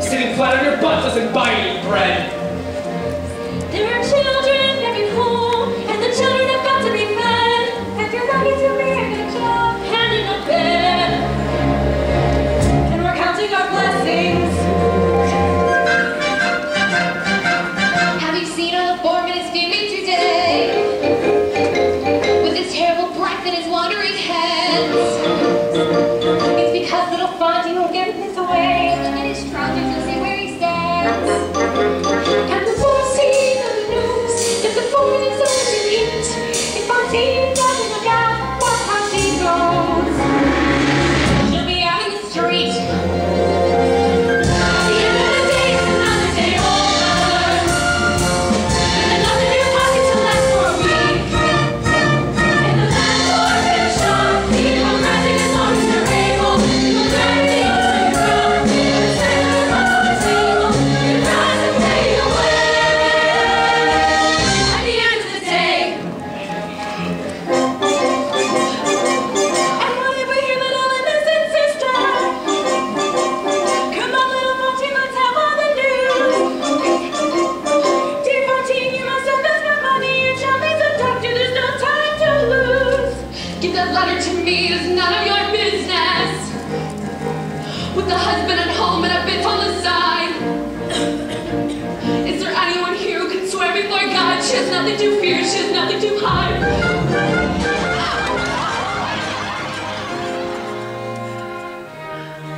Sitting flat on your butt doesn't buy any bread. There are children every home, and the children have got to be fed. If you're lucky to be a good job, hand in a bed. And we're counting our blessings. Have you seen a four-minute female?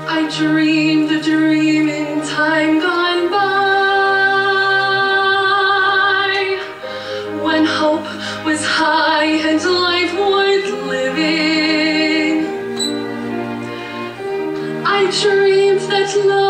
I dreamed a dream in time gone by When hope was high and life living. I dreamed that love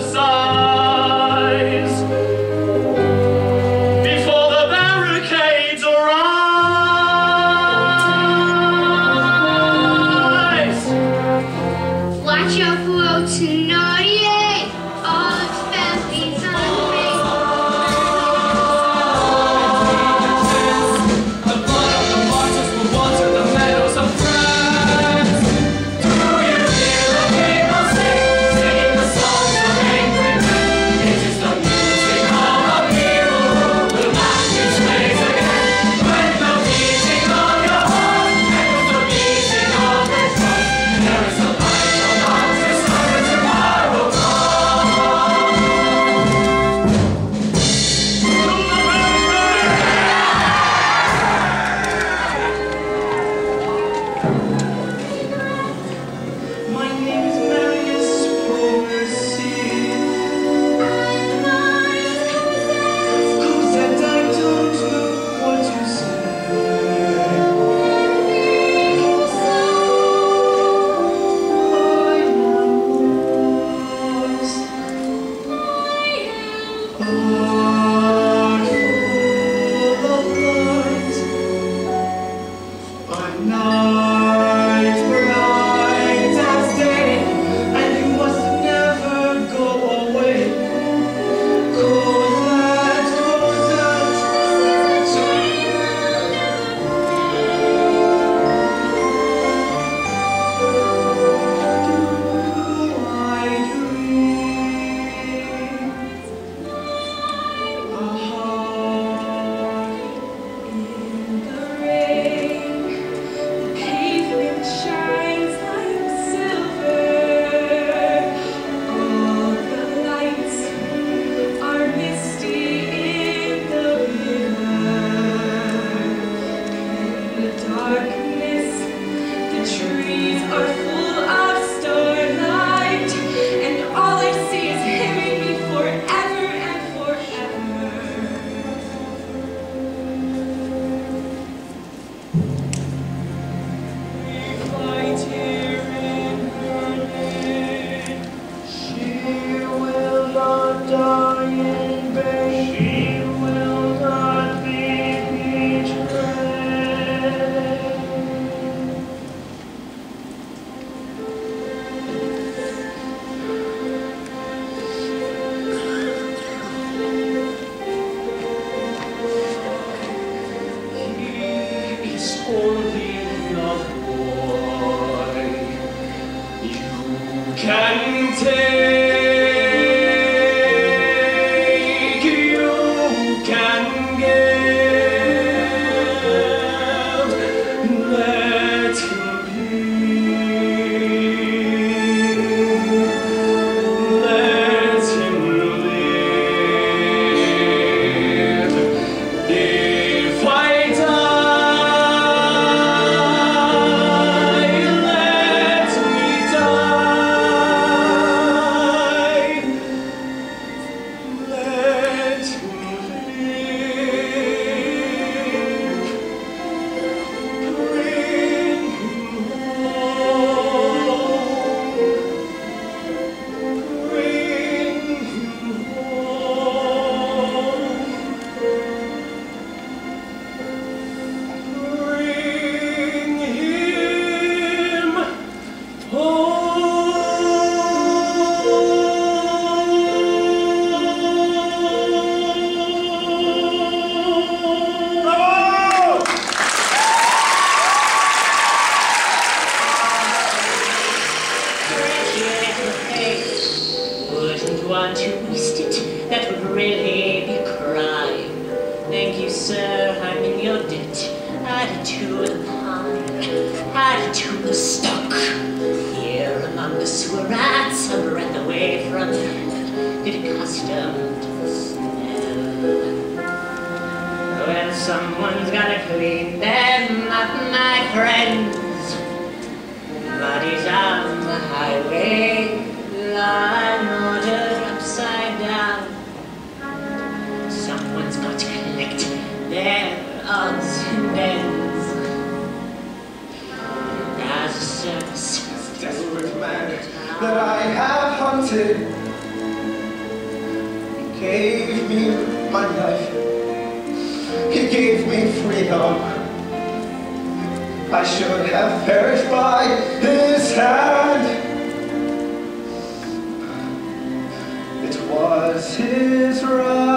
the sun. I'm in your pile, added to the stock. Here among the sewer rats, a breath away from get accustomed to the smell. Well, someone's gotta clean them up, my friends. Gave me my life. He gave me freedom. I should have perished by his hand. It was his right.